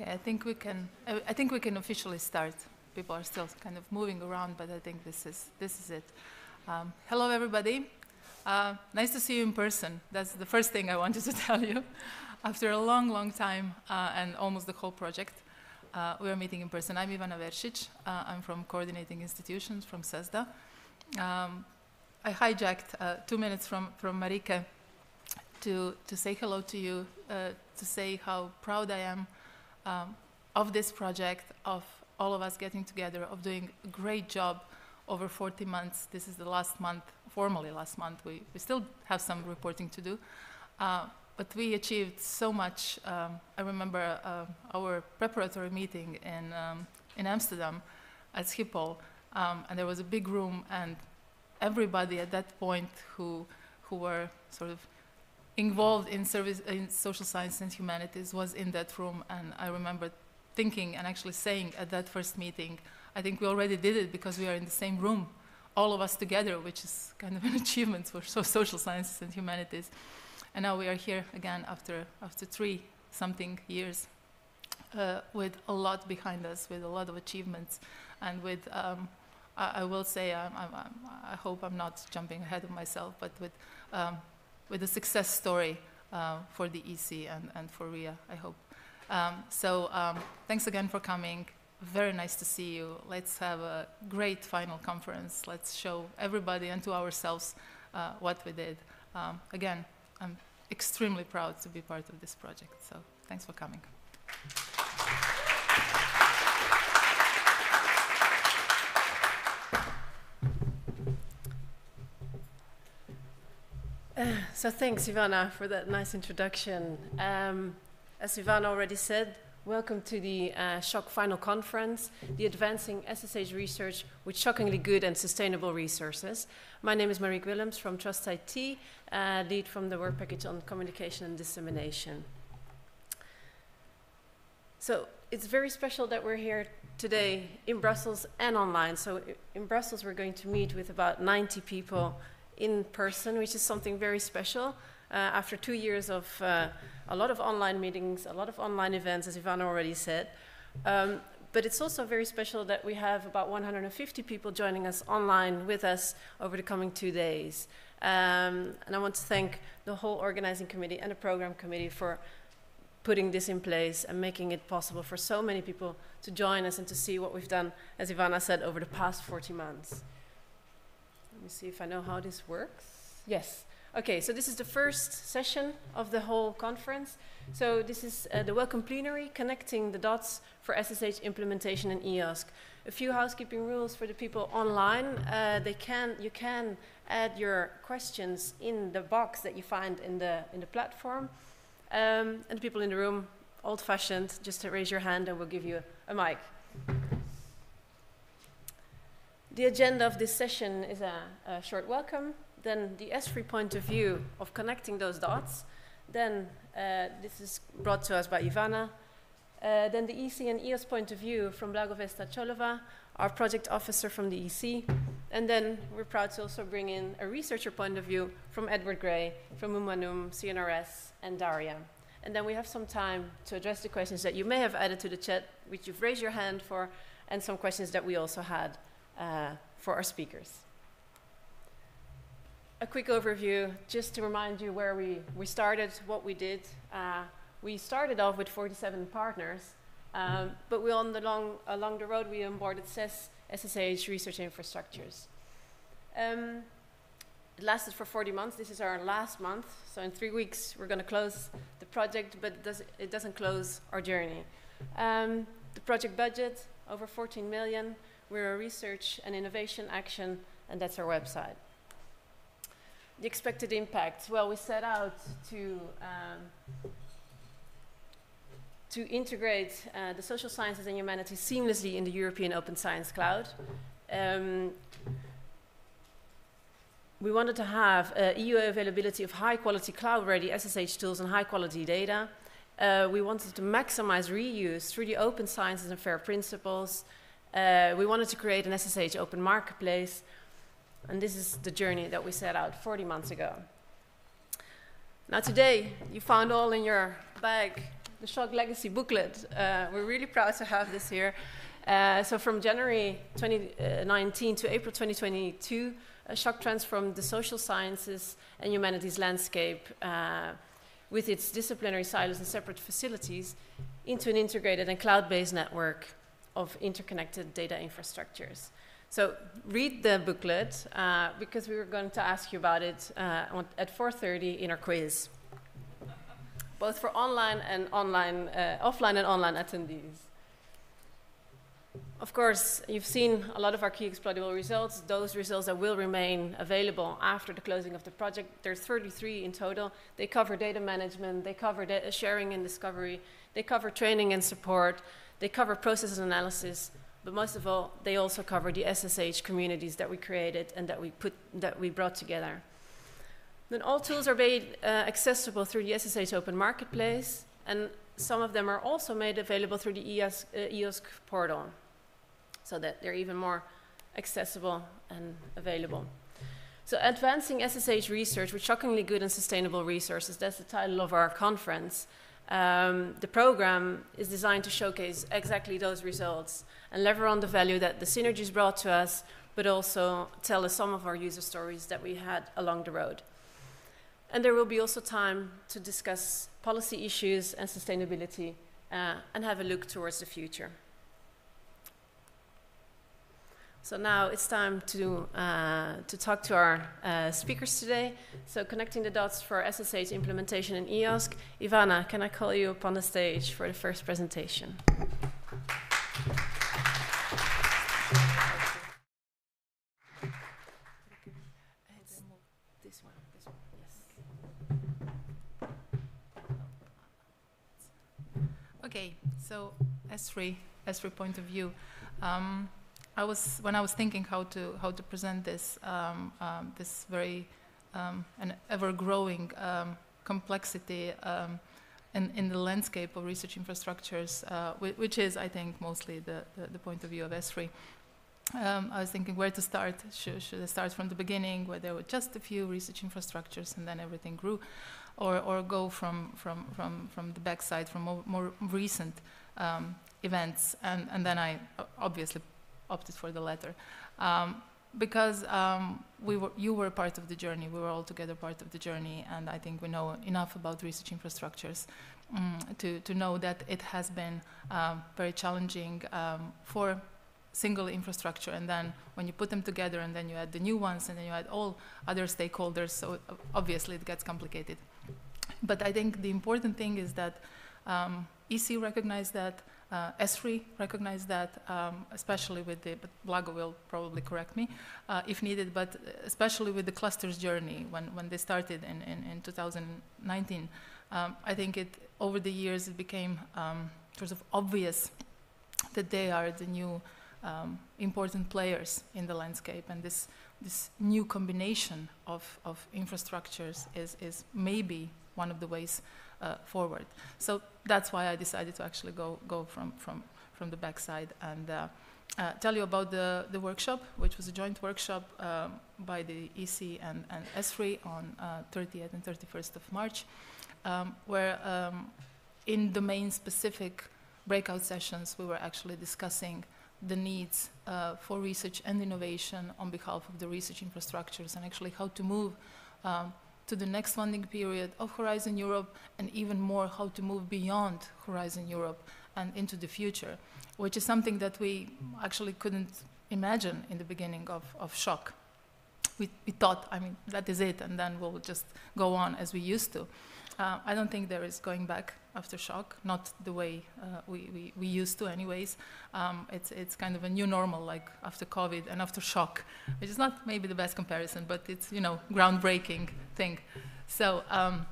Okay, I think we can. I, I think we can officially start. People are still kind of moving around, but I think this is this is it. Um, hello, everybody. Uh, nice to see you in person. That's the first thing I wanted to tell you. After a long, long time uh, and almost the whole project, uh, we are meeting in person. I'm Ivana Veršić. Uh, I'm from Coordinating Institutions from CESSDA. Um, I hijacked uh, two minutes from, from Marieke to, to say hello to you, uh, to say how proud I am um, of this project, of all of us getting together, of doing a great job over 40 months. This is the last month, formally last month. We, we still have some reporting to do. Uh, but we achieved so much. Um, I remember uh, our preparatory meeting in, um, in Amsterdam at Schiphol, um, and there was a big room, and everybody at that point who, who were sort of involved in, service, in social science and humanities was in that room. And I remember thinking and actually saying at that first meeting, I think we already did it because we are in the same room, all of us together, which is kind of an achievement for so social sciences and humanities. And now we are here again after, after three something years uh, with a lot behind us, with a lot of achievements, and with um, I, I, will say, I'm, I'm, i hope I'm not jumping ahead of myself, but with, um, with a success story uh, for the EC and, and for RIA, I hope. Um, so um, thanks again for coming. Very nice to see you. Let's have a great final conference. Let's show everybody and to ourselves uh, what we did. Um, again, I'm extremely proud to be part of this project. So thanks for coming. So thanks, Ivana, for that nice introduction. Um, as Ivana already said, welcome to the uh, SSHOC Final Conference, the Advancing SSH Research with SSHOCingly Good and Sustainable Resources. My name is Marieke Willems from Trust IT, uh, lead from the work package on communication and dissemination. So it's very special that we're here today in Brussels and online. So in Brussels, we're going to meet with about 90 people in person, which is something very special. Uh, after two years of uh, a lot of online meetings, a lot of online events, as Ivana already said. Um, but it's also very special that we have about 150 people joining us online with us over the coming two days. Um, and I want to thank the whole organizing committee and the program committee for putting this in place and making it possible for so many people to join us and to see what we've done, as Ivana said, over the past 40 months. Let me see if I know how this works. Yes. Okay, so this is the first session of the whole conference. So this is uh, the welcome plenary, connecting the dots for SSH implementation in EOSC. A few housekeeping rules for the people online. Uh, they can, you can add your questions in the box that you find in the, in the platform. Um, and the people in the room, old-fashioned, just to raise your hand and we'll give you a mic. The agenda of this session is a, a short welcome, then the ESFRI point of view of connecting those dots, then uh, this is brought to us by Ivana, uh, then the EC and EOSC point of view from Blagovesta Cholova, our project officer from the EC, and then we're proud to also bring in a researcher point of view from Edward Gray, from Huma-Num, CNRS, and DARIAH. And then we have some time to address the questions that you may have added to the chat, which you've raised your hand for, and some questions that we also had uh, for our speakers. A quick overview, just to remind you where we, we started, what we did. Uh, we started off with 47 partners, um, but we on the long, along the road we onboarded CES, SSH research infrastructures. Um, it lasted for 40 months. This is our last month. So in three weeks, we're going to close the project, but does, it doesn't close our journey. Um, the project budget, over 14 million. We're a research and innovation action, and that's our website. The expected impact. Well, we set out to um, to integrate uh, the social sciences and humanities seamlessly in the European Open Science Cloud. Um, we wanted to have uh, EU availability of high quality cloud ready SSH tools and high quality data. Uh, we wanted to maximize reuse through the open sciences and FAIR principles. Uh, we wanted to create an SSH open marketplace, and this is the journey that we set out 40 months ago. Now today, you found all in your bag the SSHOC Legacy booklet. Uh, we're really proud to have this here. Uh, so from January 2019 to April 2022, uh, SSHOC transformed the social sciences and humanities landscape uh, with its disciplinary silos and separate facilities into an integrated and cloud-based network of interconnected data infrastructures. So read the booklet uh, because we were going to ask you about it uh, at 4:30 in our quiz, both for online and online, uh, offline and online attendees. Of course, you've seen a lot of our key exploitable results. Those results that will remain available after the closing of the project. There's 33 in total. They cover data management, they cover sharing and discovery, they cover training and support, they cover process analysis, but most of all, they also cover the SSH communities that we created and that we, put, that we brought together. Then all tools are made uh, accessible through the SSH Open Marketplace, and some of them are also made available through the uh, EOSC portal, so that they're even more accessible and available. So advancing SSH research with SSHOCingly good and sustainable resources, that's the title of our conference. Um, the program is designed to showcase exactly those results and lever on the value that the synergies brought to us, but also tell us some of our user stories that we had along the road. And there will be also time to discuss policy issues and sustainability uh, and have a look towards the future. So now it's time to, uh, to talk to our uh, speakers today. So connecting the dots for SSH implementation in EOSC. Ivana, can I call you up on the stage for the first presentation? Okay, so ESFRI, ESFRI point of view. Um, I was when I was thinking how to how to present this um, um, this very um, an ever growing um, complexity um, in, in the landscape of research infrastructures, uh, which is I think mostly the, the, the point of view of ESFRI. Um, I was thinking where to start. Should, should I start from the beginning, where there were just a few research infrastructures and then everything grew, or, or go from, from, from, from the backside, from more, more recent um, events? And, and then I obviously opted for the latter. Um, because um, we were, you were part of the journey, we were all together part of the journey, and I think we know enough about research infrastructures um, to, to know that it has been um, very challenging um, for single infrastructure, and then when you put them together, and then you add the new ones, and then you add all other stakeholders, so obviously it gets complicated. But I think the important thing is that um, EC recognized that, uh, ESFRI recognized that, um, especially with the, but Blago will probably correct me uh, if needed, but especially with the clusters journey when, when they started in, in, in 2019. Um, I think it, over the years it became um, sort of obvious that they are the new um, important players in the landscape and this, this new combination of, of infrastructures is, is maybe one of the ways uh, forward. So that's why I decided to actually go, go from, from, from the backside and uh, uh, tell you about the, the workshop, which was a joint workshop um, by the EC and, and ESFRI on 30th uh, and 31st of March, um, where um, in domain specific breakout sessions we were actually discussing the needs uh, for research and innovation on behalf of the research infrastructures and actually how to move um, to the next funding period of Horizon Europe and even more how to move beyond Horizon Europe and into the future, which is something that we actually couldn't imagine in the beginning of, of SSHOC. We, we thought, I mean, that is it, and then we'll just go on as we used to. Uh, I don't think there is going back after SSHOC, not the way uh, we, we, we, used to anyways. Um, it's, it's kind of a new normal, like after COVID and after SHOCK, which is not maybe the best comparison, but it's, you know, groundbreaking thing. So um,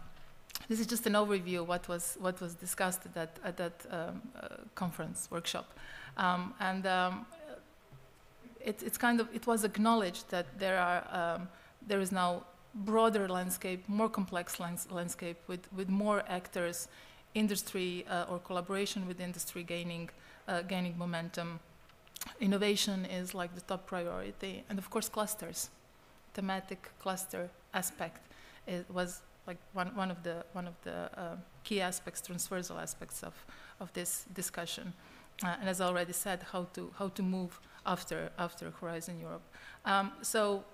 this is just an overview of what was, what was discussed at that, at that um, uh, conference workshop. Um, and um, it, it's kind of, it was acknowledged that there are, um, there is now broader landscape, more complex lands landscape with, with more actors, industry uh, or collaboration with industry gaining, uh, gaining momentum. Innovation is like the top priority. And of course, clusters, thematic cluster aspect it was like one, one of the, one of the uh, key aspects, transversal aspects of, of this discussion. Uh, and as I already said, how to, how to move after, after Horizon Europe. Um, so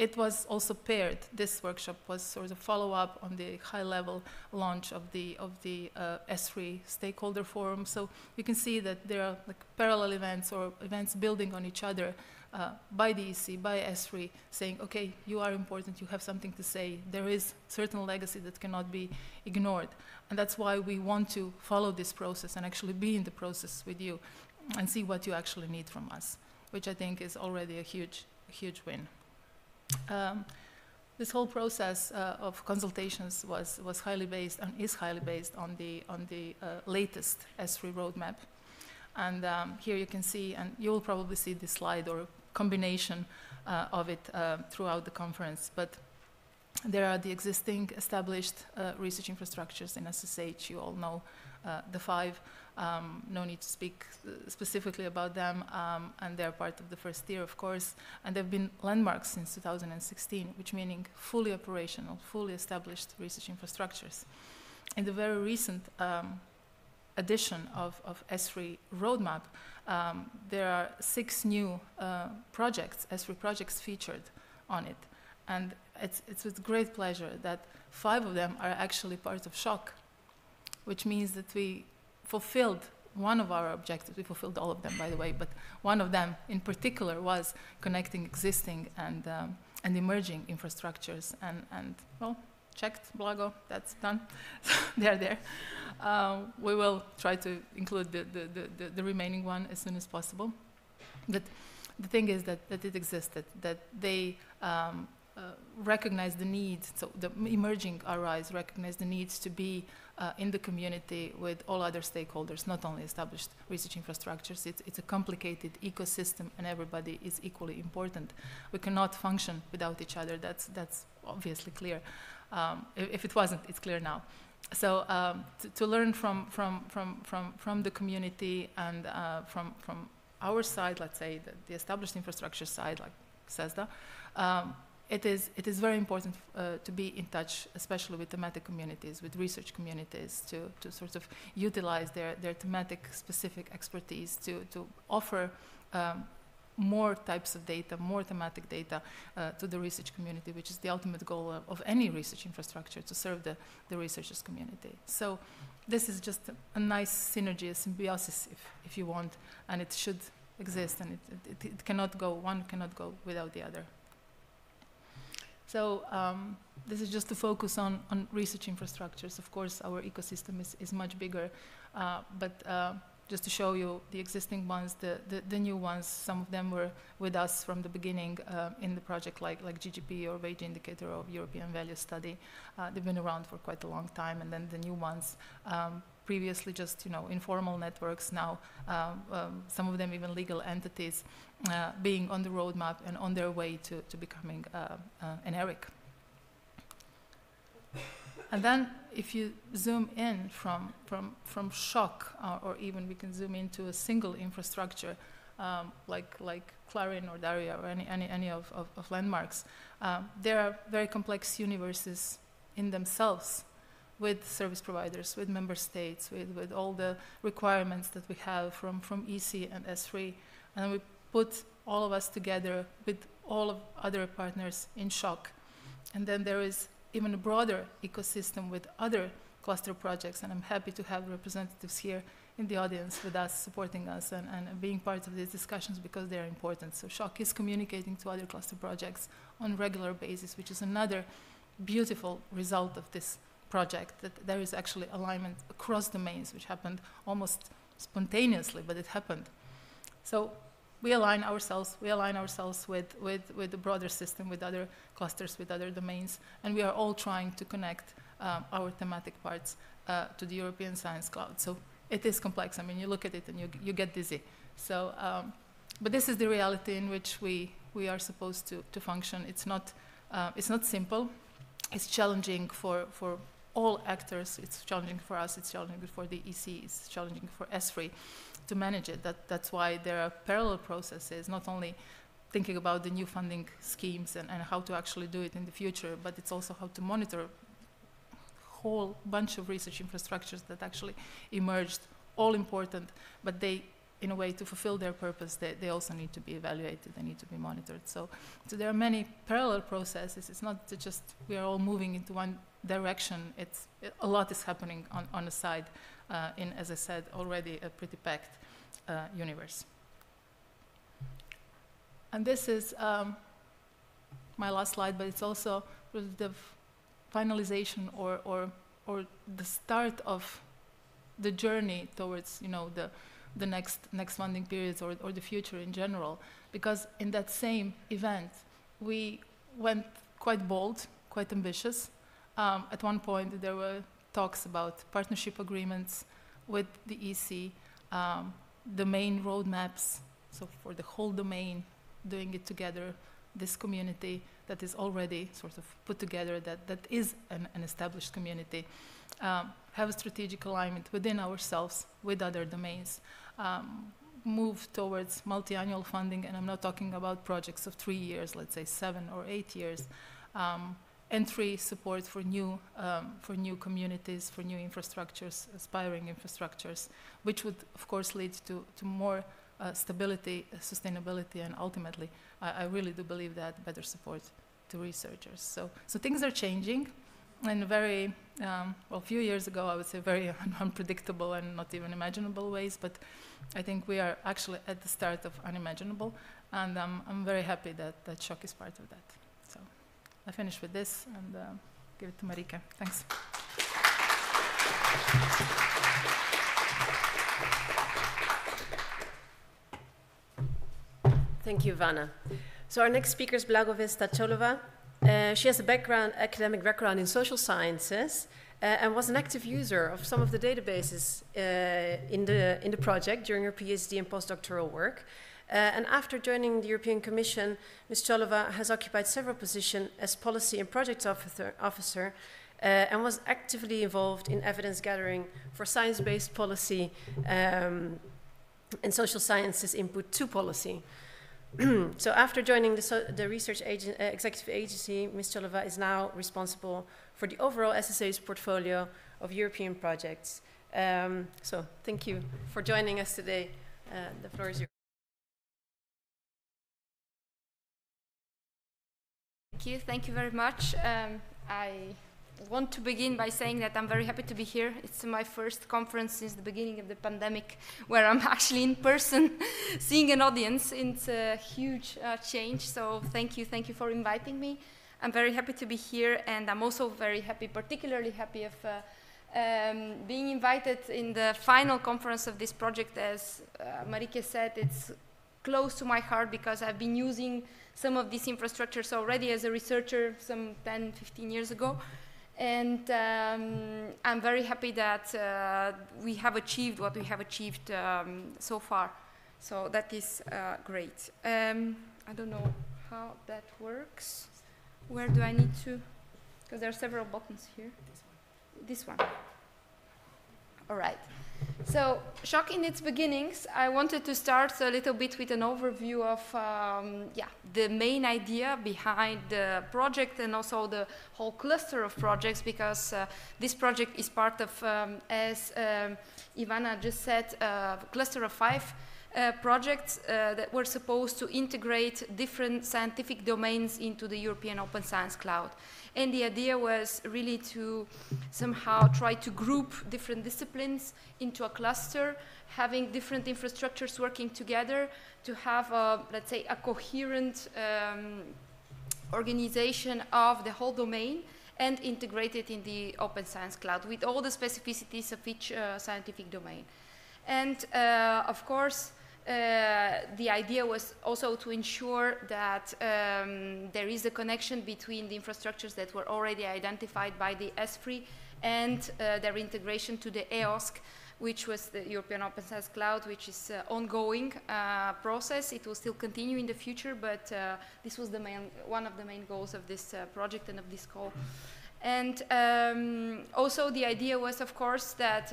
it was also paired, this workshop was sort of a follow-up on the high-level launch of the, of the uh, ESFRI stakeholder forum. So you can see that there are like parallel events or events building on each other uh, by the EC, by ESFRI, saying, okay, you are important, you have something to say. There is certain legacy that cannot be ignored. And that's why we want to follow this process and actually be in the process with you and see what you actually need from us, which I think is already a huge, huge win. Um, this whole process uh, of consultations was, was highly based and is highly based on the, on the uh, latest ESFRI roadmap. And um, here you can see, and you will probably see this slide or combination uh, of it uh, throughout the conference. But there are the existing established uh, research infrastructures in SSH. You all know uh, the five. Um, no need to speak uh, specifically about them, um, and they're part of the first tier, of course. And they've been landmarks since 2016, which meaning fully operational, fully established research infrastructures. In the very recent um, edition of, of ESFRI roadmap, um, there are six new uh, projects, ESFRI projects featured on it. And it's, it's with great pleasure that five of them are actually part of SSHOC, which means that we fulfilled one of our objectives. We fulfilled all of them, by the way, but one of them in particular was connecting existing and, um, and emerging infrastructures. And, and, well, checked, Blago, that's done. They're there. Um, we will try to include the, the, the, the, remaining one as soon as possible. But the thing is that, that it existed, that they um, uh, recognize the need, so the emerging RIs recognize the needs to be uh, in the community with all other stakeholders, not only established research infrastructures. It's, it's a complicated ecosystem and everybody is equally important. We cannot function without each other, that's, that's obviously clear. Um, if, if, it wasn't, it's clear now. So um, to, to, learn from, from, from, from, from the community and uh, from, from our side, let's say the, the established infrastructure side, like CESSDA, um, it is, it is very important uh, to be in touch, especially with thematic communities, with research communities, to, to sort of utilize their, their thematic specific expertise to, to offer um, more types of data, more thematic data uh, to the research community, which is the ultimate goal of, of, any research infrastructure to serve the, the researchers community. So this is just a, nice synergy, a symbiosis, if, if you want, and it should exist, and it, it, it cannot go, one cannot go without the other. So um, this is just to focus on, on research infrastructures. Of course, our ecosystem is, is much bigger, uh, but uh, just to show you the existing ones, the, the, the, new ones, some of them were with us from the beginning uh, in the project, like, like GGP or Wage Indicator of European Value Study. Uh, they've been around for quite a long time, and then the new ones, um, previously just you know informal networks, now um, um, some of them even legal entities, uh, being on the roadmap and on their way to, to becoming uh, uh, an ERIC. And then if you zoom in from, from, from SSHOC, uh, or even we can zoom into a single infrastructure um, like, like CLARIN or DARIAH or any, any, any of, of, of landmarks, um, there are very complex universes in themselves with service providers, with member states, with, with all the requirements that we have from, from EC and ESFRI. And we put all of us together with all of other partners in SSHOC. And then there is even a broader ecosystem with other cluster projects, and I'm happy to have representatives here in the audience with us, supporting us and, and being part of these discussions because they're important. So SSHOC is communicating to other cluster projects on regular basis, which is another beautiful result of this project, that there is actually alignment across domains, which happened almost spontaneously, but it happened. So we align ourselves, we align ourselves with, with, with the broader system, with other clusters, with other domains, and we are all trying to connect um, our thematic parts uh, to the European Science Cloud. So it is complex. I mean, you look at it and you, you get dizzy. So, um, but this is the reality in which we, we are supposed to, to function. It's not, uh, it's not simple. It's challenging for, for all actors. It's challenging for us, it's challenging for the EC, it's challenging for ESFRI to manage it. That, that's why there are parallel processes, not only thinking about the new funding schemes and, and how to actually do it in the future, but it's also how to monitor whole bunch of research infrastructures that actually emerged, all important, but they, in a way, to fulfill their purpose, they, they also need to be evaluated, they need to be monitored. So, so there are many parallel processes. It's not just we are all moving into one direction. It's a lot is happening on, on the side uh, in, as I said, already a pretty packed uh, universe. And this is um, my last slide, but it's also the finalization or, or, or the start of the journey towards, you know, the, the next, next funding periods or, or the future in general. Because in that same event, we went quite bold, quite ambitious. Um, at one point, there were talks about partnership agreements with the EC, um, domain roadmaps, so for the whole domain, doing it together, this community that is already sort of put together, that, that is an, an established community, um, have a strategic alignment within ourselves with other domains, um, move towards multi-annual funding, and I'm not talking about projects of three years, let's say seven or eight years, um, entry support for new, um, for new communities, for new infrastructures, aspiring infrastructures, which would, of course, lead to, to more uh, stability, sustainability, and ultimately, I, I, really do believe that better support to researchers. So, so things are changing in very, um, well, a few years ago, I would say very unpredictable and not even imaginable ways, but I think we are actually at the start of unimaginable, and um, I'm very happy that, that SSHOC is part of that. So I finish with this and uh, give it to Marieke. Thanks. Thank you, Vana. So our next speaker is Blagovesta Cholova. Uh, she has a background, academic background in social sciences uh, and was an active user of some of the databases uh, in, the, in the project during her PhD and postdoctoral work. Uh, and after joining the European Commission, Ms. Cholova has occupied several positions as policy and project officer, officer uh, and was actively involved in evidence gathering for science based policy um, and social sciences input to policy. so after joining the, the research uh, executive agency, Ms. Cholova is now responsible for the overall SSA's portfolio of European projects. Um, so thank you for joining us today. Uh, the floor is yours. Thank you. Thank you very much. Um, I want to begin by saying that I'm very happy to be here. It's my first conference since the beginning of the pandemic where I'm actually in person seeing an audience. It's a huge uh, change, so thank you, thank you for inviting me. I'm very happy to be here, and I'm also very happy, particularly happy of uh, um, being invited in the final conference of this project. As uh, Marieke said, it's close to my heart because I've been using some of these infrastructures already as a researcher some 10, 15 years ago. And um, I'm very happy that uh, we have achieved what we have achieved um, so far. So that is uh, great. Um, I don't know how that works. Where do I need to? Because there are several buttons here. This one. This one. All right. So, SSHOC in its beginnings, I wanted to start a little bit with an overview of um, yeah, the main idea behind the project and also the whole cluster of projects because uh, this project is part of, um, as um, Ivana just said, a cluster of five uh, projects uh, that were supposed to integrate different scientific domains into the European Open Science Cloud. And the idea was really to somehow try to group different disciplines into a cluster, having different infrastructures working together to have, a, let's say, a coherent um, organization of the whole domain and integrate it in the Open Science Cloud with all the specificities of each uh, scientific domain. And uh, of course, the idea was also to ensure that um, there is a connection between the infrastructures that were already identified by the ESFRI and uh, their integration to the EOSC, which was the European Open Science Cloud, which is uh, ongoing uh, process. It will still continue in the future, but uh, this was the main, one of the main goals of this uh, project and of this call. And um, also the idea was, of course, that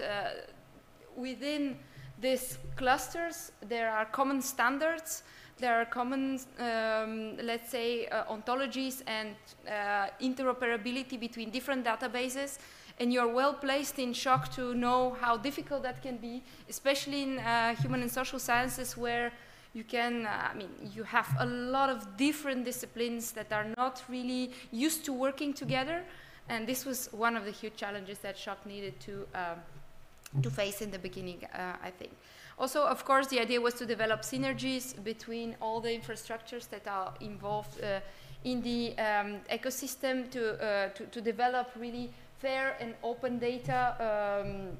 within these clusters, there are common standards, there are common, um, let's say, uh, ontologies and uh, interoperability between different databases. and you're well placed in SSHOC to know how difficult that can be, especially in uh, human and social sciences where you can, uh, I mean, you have a lot of different disciplines that are not really used to working together. And this was one of the huge challenges that SSHOC needed to, um, to face in the beginning, uh, I think. Also, of course, the idea was to develop synergies between all the infrastructures that are involved uh, in the um, ecosystem to, uh, to, to, develop really fair and open data um,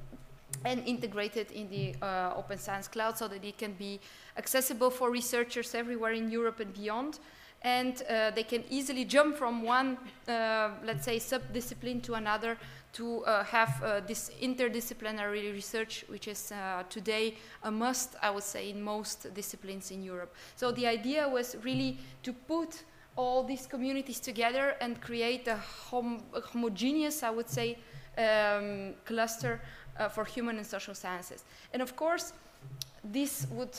and integrate it in the uh, Open Science Cloud so that it can be accessible for researchers everywhere in Europe and beyond. And uh, they can easily jump from one, uh, let's say, sub-discipline to another to uh, have uh, this interdisciplinary research, which is uh, today a must, I would say, in most disciplines in Europe. So the idea was really to put all these communities together and create a, hom homogeneous, I would say, um, cluster uh, for human and social sciences. And of course, this would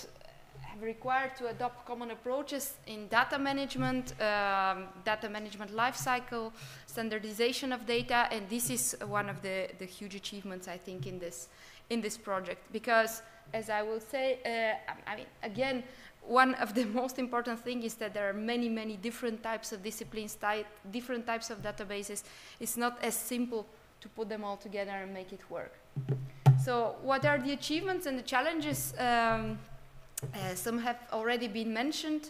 required to adopt common approaches in data management, um, data management lifecycle, standardization of data, and this is one of the, the huge achievements, I think, in this, in this project. Because, as I will say, uh, I mean, again, one of the most important things is that there are many, many different types of disciplines, ty different types of databases. It's not as simple to put them all together and make it work. So what are the achievements and the challenges? Um, uh, some have already been mentioned.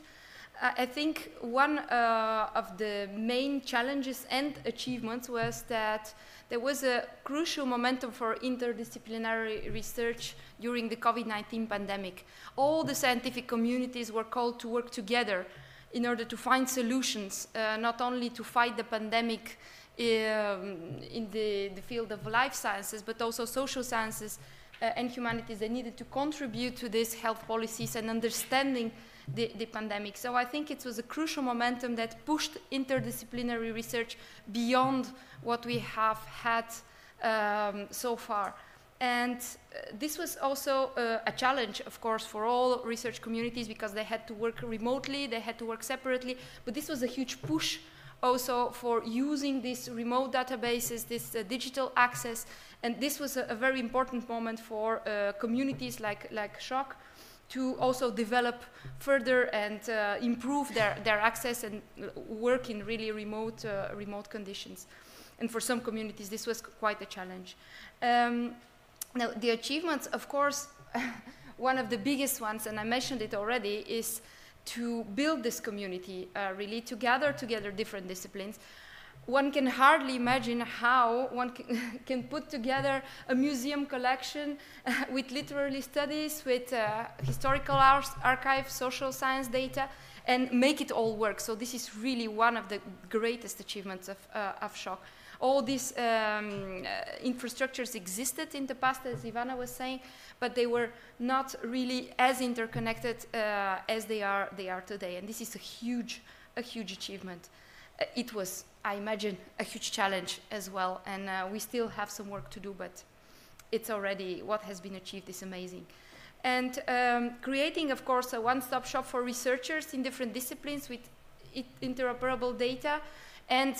Uh, I think one uh, of the main challenges and achievements was that there was a crucial momentum for interdisciplinary research during the COVID-19 pandemic. All the scientific communities were called to work together in order to find solutions, uh, not only to fight the pandemic um, in the, the, field of life sciences, but also social sciences and humanities that needed to contribute to these health policies and understanding the, the, pandemic. So I think it was a crucial momentum that pushed interdisciplinary research beyond what we have had um, so far. And uh, this was also uh, a challenge, of course, for all research communities because they had to work remotely, they had to work separately, but this was a huge push also for using these remote databases, this uh, digital access, and this was a, a very important moment for uh, communities like, like SSHOC to also develop further and uh, improve their, their access and work in really remote, uh, remote conditions. And for some communities, this was quite a challenge. Um, now, the achievements, of course, one of the biggest ones, and I mentioned it already, is to build this community, uh, really, to gather together different disciplines, one can hardly imagine how one can, put together a museum collection with literary studies, with uh, historical archive, social science data, and make it all work. So this is really one of the greatest achievements of, uh, of SSHOC. All these um, uh, infrastructures existed in the past, as Ivana was saying, but they were not really as interconnected uh, as they are, they are today. And this is a huge, a huge achievement. It was I imagine, a huge challenge as well. And uh, we still have some work to do, but it's already, what has been achieved is amazing. And um, creating, of course, a one-stop shop for researchers in different disciplines with interoperable data and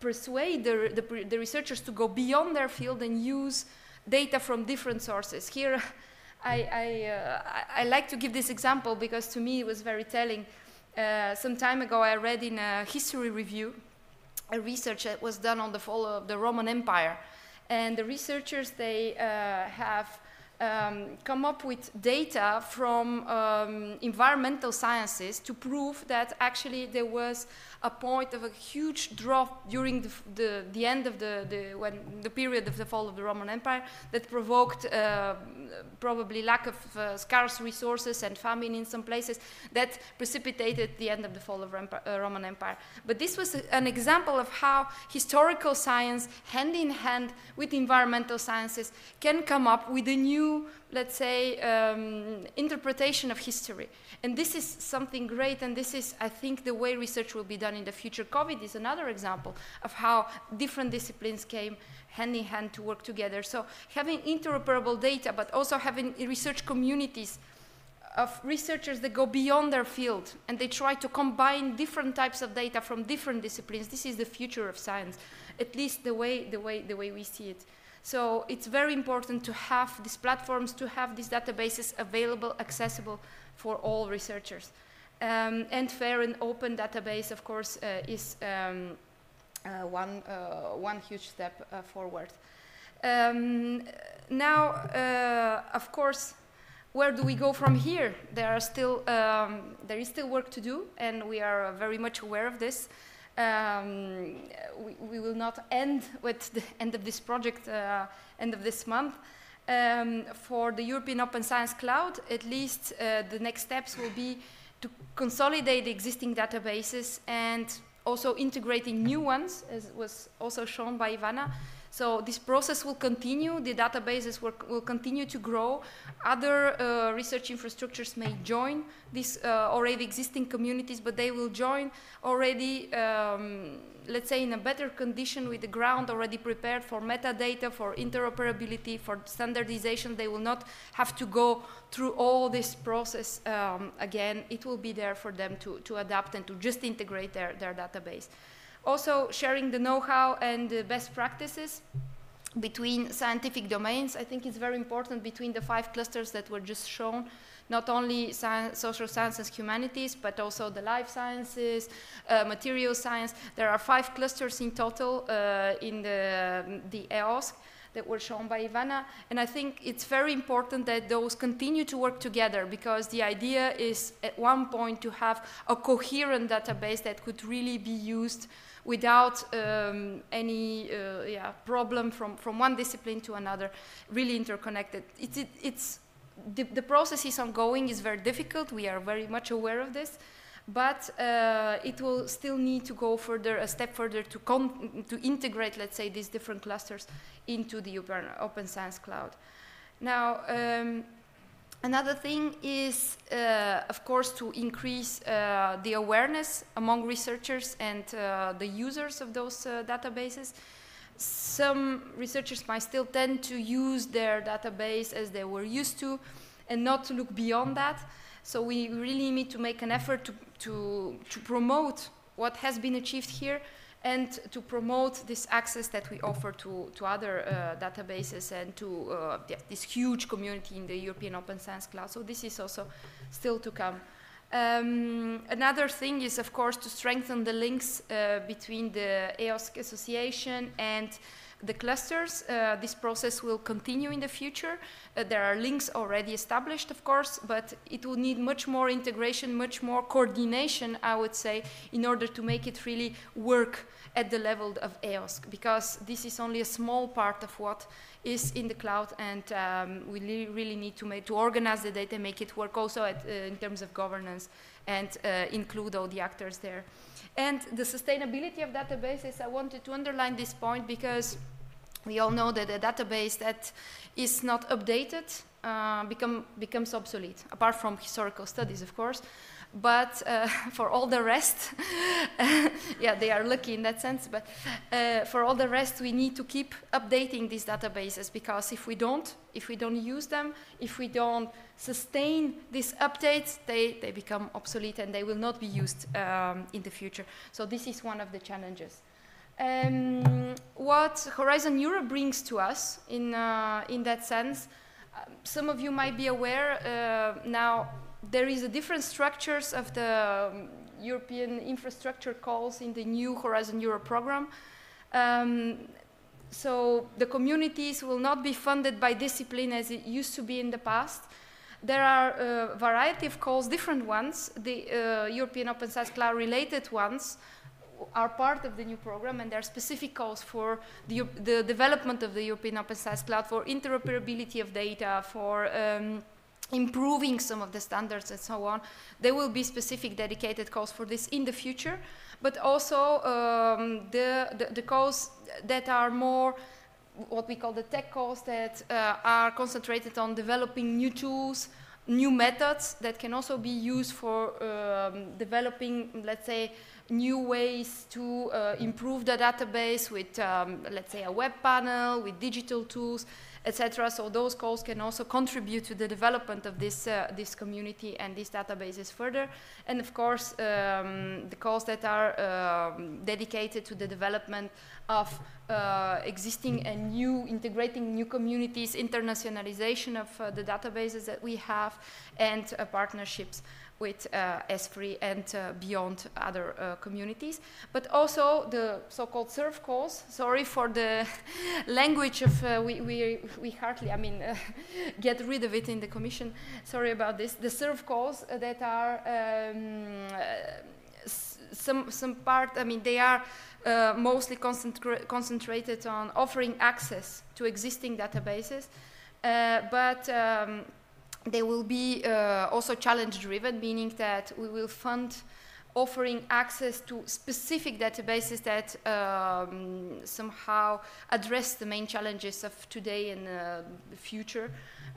persuade the, the, the, researchers to go beyond their field and use data from different sources. Here, I, I, uh, I like to give this example because to me it was very telling. Uh, some time ago, I read in a history review a research that was done on the fall of the Roman Empire. And the researchers, they uh, have um, come up with data from um, environmental sciences to prove that actually there was a point of a huge drop during the, the, the end of the, the, when, the period of the fall of the Roman Empire that provoked uh, probably lack of uh, scarce resources and famine in some places that precipitated the end of the fall of uh, Roman Empire. But this was a, an example of how historical science, hand in hand with environmental sciences, can come up with a new let's say, um, interpretation of history. And this is something great, and this is, I think, the way research will be done in the future. COVID is another example of how different disciplines came hand in hand to work together. So having interoperable data, but also having research communities of researchers that go beyond their field and they try to combine different types of data from different disciplines. This is the future of science, at least the way, the way, the way we see it. So it's very important to have these platforms, to have these databases available, accessible for all researchers. Um, and fair and open database, of course, uh, is um, uh, one, uh, one huge step uh, forward. Um, now, uh, of course, where do we go from here? There are still um, there is still work to do, and we are very much aware of this. Um, we, we, will not end with the end of this project, uh, end of this month. Um, for the European Open Science Cloud, at least uh, the next steps will be to consolidate the existing databases and also integrating new ones, as was also shown by Ivana. So this process will continue, the databases will, will continue to grow. Other uh, research infrastructures may join these uh, already existing communities, but they will join already, um, let's say, in a better condition with the ground already prepared for metadata, for interoperability, for standardization. They will not have to go through all this process um, again. It will be there for them to, to adapt and to just integrate their, their database. Also sharing the know-how and the best practices between scientific domains. I think it's very important between the five clusters that were just shown, not only science, social sciences, humanities, but also the life sciences, uh, material science. There are five clusters in total uh, in the, the EOSC that were shown by Ivana. And I think it's very important that those continue to work together because the idea is at one point to have a coherent database that could really be used without um, any uh, yeah, problem from, from one discipline to another, really interconnected. It, it, it's, the, the process is ongoing, it's very difficult, we are very much aware of this, but uh, it will still need to go further, a step further to, to integrate, let's say, these different clusters into the open, open science cloud. Now, um, Another thing is, uh, of course, to increase uh, the awareness among researchers and uh, the users of those uh, databases. Some researchers might still tend to use their database as they were used to and not to look beyond that. So we really need to make an effort to, to, to promote what has been achieved here and to promote this access that we offer to, to other uh, databases and to uh, this huge community in the European Open Science Cloud. So this is also still to come. Um, another thing is, of course, to strengthen the links uh, between the EOSC Association and the clusters. Uh, this process will continue in the future. Uh, there are links already established, of course, but it will need much more integration, much more coordination, I would say, in order to make it really work at the level of EOSC, because this is only a small part of what is in the cloud, and um, we really need to, make, to organize the data, make it work also at, uh, in terms of governance, and uh, include all the actors there. And the sustainability of databases, I wanted to underline this point because we all know that a database that is not updated uh, become, becomes obsolete, apart from historical studies, of course. But uh, for all the rest, yeah, they are lucky in that sense. But uh, for all the rest, we need to keep updating these databases because if we don't, if we don't use them, if we don't sustain these updates, they, they become obsolete and they will not be used um, in the future. So this is one of the challenges. Um, what Horizon Europe brings to us in, uh, in that sense, um, some of you might be aware uh, now there is a different structures of the um, European infrastructure calls in the new Horizon Europe program. Um, so the communities will not be funded by discipline as it used to be in the past. There are a variety of calls, different ones, the uh, European Open Science Cloud related ones, are part of the new program, and there are specific calls for the, the development of the European Open Science Cloud, for interoperability of data, for um, improving some of the standards and so on. There will be specific dedicated calls for this in the future, but also um, the, the, the, calls that are more what we call the tech calls that uh, are concentrated on developing new tools, new methods that can also be used for um, developing, let's say, new ways to uh, improve the database with, um, let's say, a web panel, with digital tools, etc. So those calls can also contribute to the development of this, uh, this community and these databases further. And of course, um, the calls that are um, dedicated to the development of uh, existing and new, integrating new communities, internationalization of uh, the databases that we have, and uh, partnerships with uh, ESFRI and uh, beyond other uh, communities, but also the so-called serve calls. Sorry for the language of, uh, we, we, we hardly, I mean, uh, get rid of it in the commission. Sorry about this. The serve calls that are um, uh, some, some part, I mean, they are uh, mostly concentra concentrated on offering access to existing databases, but um, they will be uh, also challenge driven, meaning that we will fund offering access to specific databases that um, somehow address the main challenges of today and uh, the future,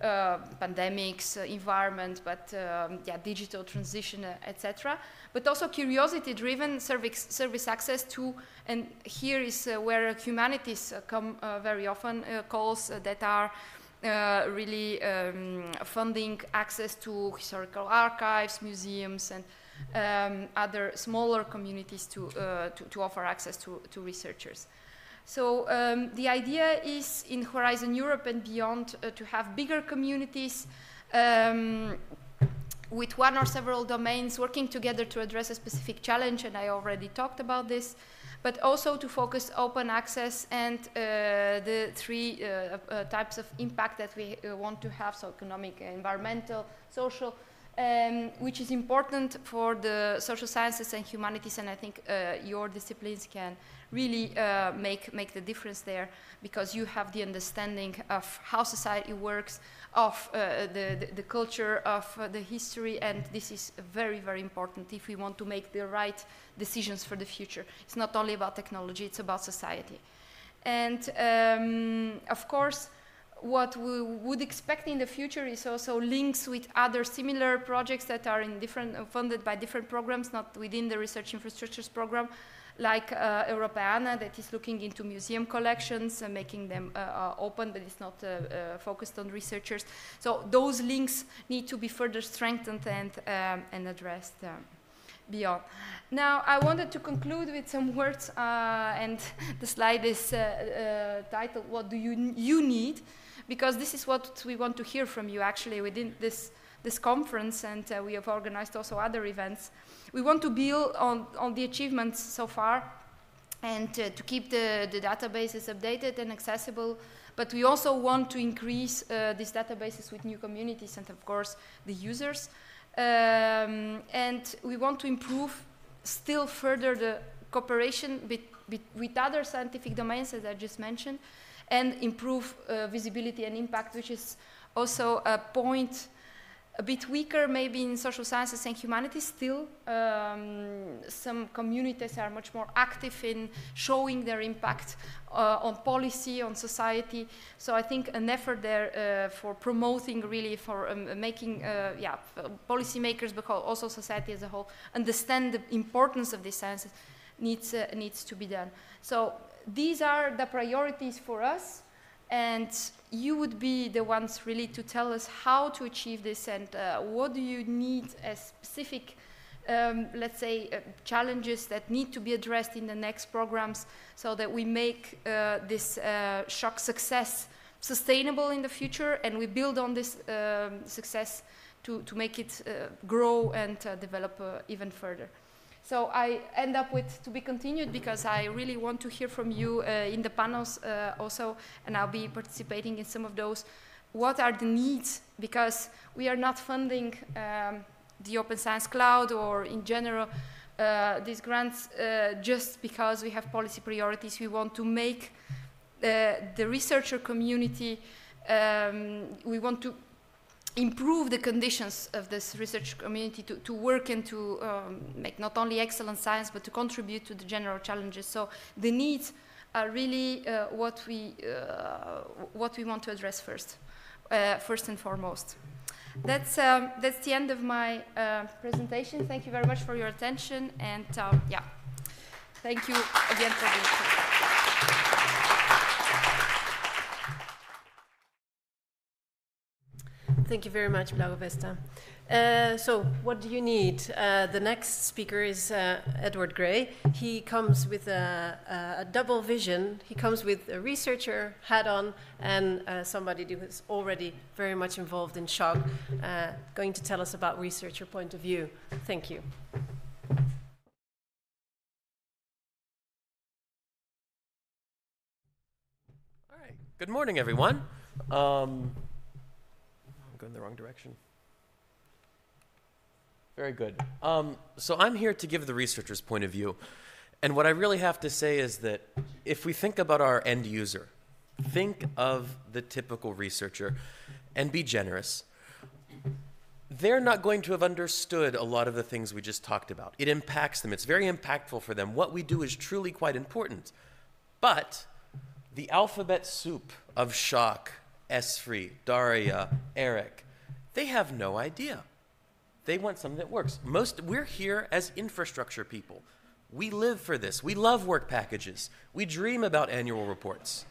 uh, pandemics, uh, environment, but um, yeah, digital transition, uh, etc. But also curiosity-driven service, service access to, and here is uh, where humanities come very often, calls that are really um, funding access to historical archives, museums, and um, other smaller communities to, uh, to, to, offer access to, to researchers. So um, the idea is in Horizon Europe and beyond uh, to have bigger communities um, with one or several domains working together to address a specific challenge, and I already talked about this but also to focus open access and uh, the three uh, uh, types of impact that we want to have, so economic, environmental, social, um, which is important for the social sciences and humanities, and I think uh, your disciplines can really uh, make, make the difference there because you have the understanding of how society works, of uh, the, the, culture, of uh, the history, and this is very, very important if we want to make the right decisions for the future. It's not only about technology, it's about society. And um, of course, what we would expect in the future is also links with other similar projects that are in different, funded by different programs, not within the research infrastructures program, like uh, Europeana that is looking into museum collections and making them uh, uh open, but it's not uh, focused on researchers. So those links need to be further strengthened and, um, and addressed um, beyond. Now, I wanted to conclude with some words, and the slide is titled, What Do you, you Need? Because this is what we want to hear from you actually within this, this conference, and we have organized also other events. We want to build on, on the achievements so far and to keep the, the databases updated and accessible. But we also want to increase uh, these databases with new communities and, of course, the users. Um, and we want to improve still further the cooperation with other scientific domains, as I just mentioned, and improve uh, visibility and impact, which is also a point a bit weaker maybe in social sciences and humanities still. Um, some communities are much more active in showing their impact uh, on policy, on society. So I think an effort there uh, for promoting really, for um, making, uh, yeah, policymakers, but also society as a whole, understand the importance of these sciences needs, uh, needs to be done. So these are the priorities for us. And you would be the ones really to tell us how to achieve this and uh, what do you need as specific, um, let's say, uh, challenges that need to be addressed in the next programs so that we make uh, this uh, SSHOC success sustainable in the future and we build on this um, success to, to make it uh, grow and uh, develop even further. So I end up with to be continued because I really want to hear from you uh, in the panels uh, also, and I'll be participating in some of those. What are the needs? Because we are not funding um, the Open Science Cloud or in general uh, these grants uh, just because we have policy priorities. We want to make uh, the researcher community, um, we want to improve the conditions of this research community to, to work and to um, make not only excellent science but to contribute to the general challenges. So the needs are really uh, what we uh, what we want to address first, uh, first and foremost. That's um, that's the end of my uh, presentation. Thank you very much for your attention and um, yeah. Thank you again for being here. Thank you very much, Blagovesta. Uh, so, what do you need? Uh, the next speaker is uh, Edward Gray. He comes with a, a, double vision. He comes with a researcher hat on and uh, somebody who is already very much involved in SSHOC, uh, going to tell us about researcher point of view. Thank you. All right. Good morning, everyone. Um, Going the wrong direction. Very good. Um, so I'm here to give the researcher's point of view. And what I really have to say is that if we think about our end user, think of the typical researcher and be generous. They're not going to have understood a lot of the things we just talked about. It impacts them, it's very impactful for them. What we do is truly quite important. But the alphabet soup of SSHOC, ESFRI, DARIAH, ERIC, they have no idea. They want something that works. Most we're here as infrastructure people. We live for this. We love work packages. We dream about annual reports.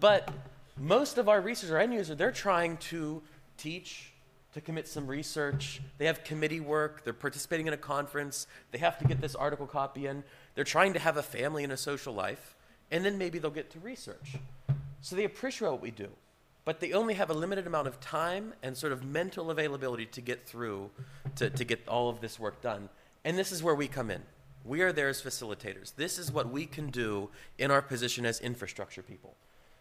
But most of our researchers, our end users, they're trying to teach, to commit some research. They have committee work. They're participating in a conference. They have to get this article copy in. They're trying to have a family and a social life. And then maybe they'll get to research. So they appreciate what we do but they only have a limited amount of time and sort of mental availability to get through to, to get all of this work done. And this is where we come in. We are there as facilitators. This is what we can do in our position as infrastructure people.